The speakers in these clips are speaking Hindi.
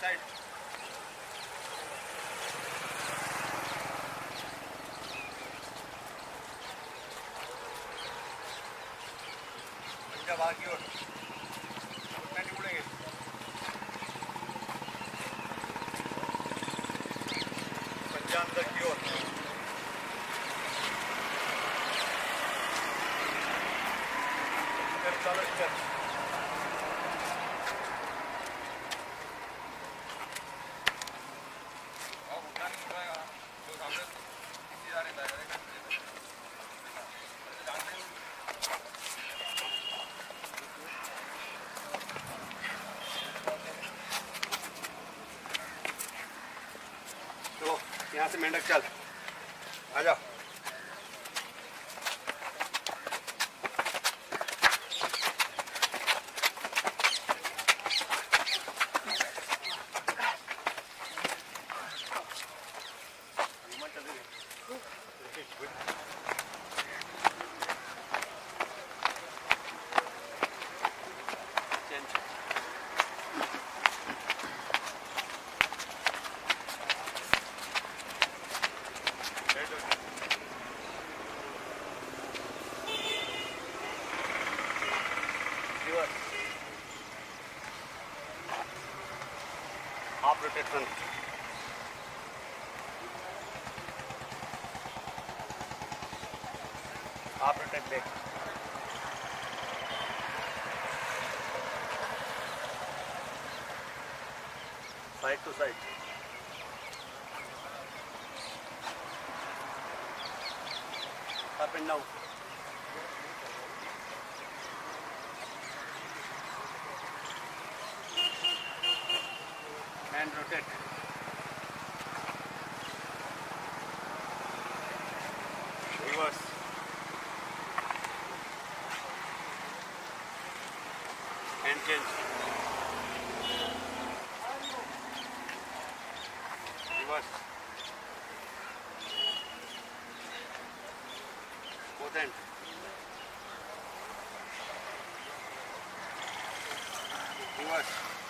साइड। उतना नहीं पंजाब तक की ओर इधर चलो इधर चलो यहाँ से मेंढक चल। आ जाओ। Half rotate front. Half rotate back. Side to side. Up and down. And rotate. Reverse. And change. Reverse. Both end. Reverse.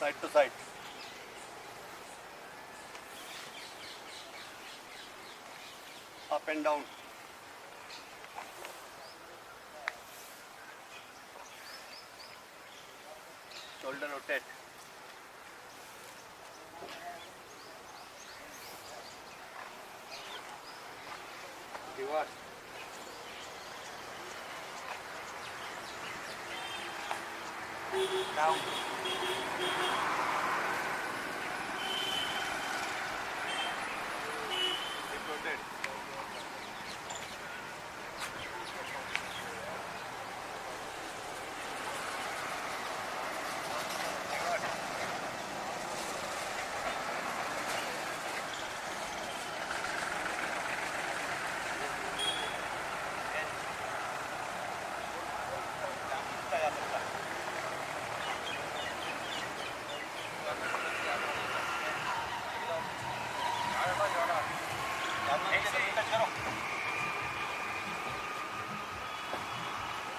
side to side up and down shoulder rotate reverse down Thank you.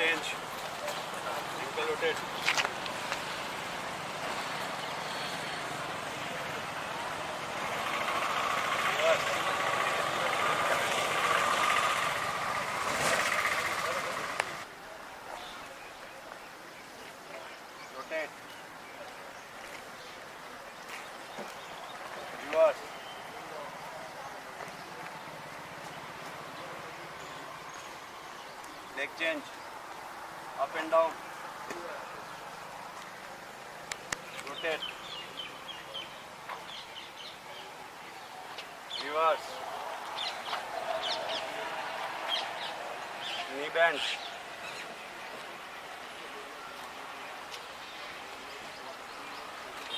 rotate rotate. Reverse. Leg change up and down. Rotate reverse knee bend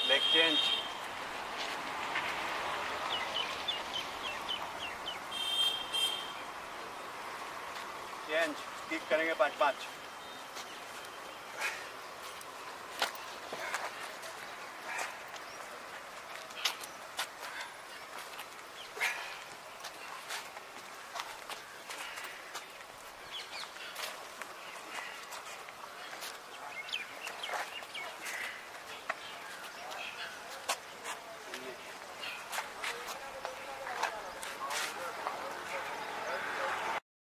leg change change step करेंगे पाँच पाँच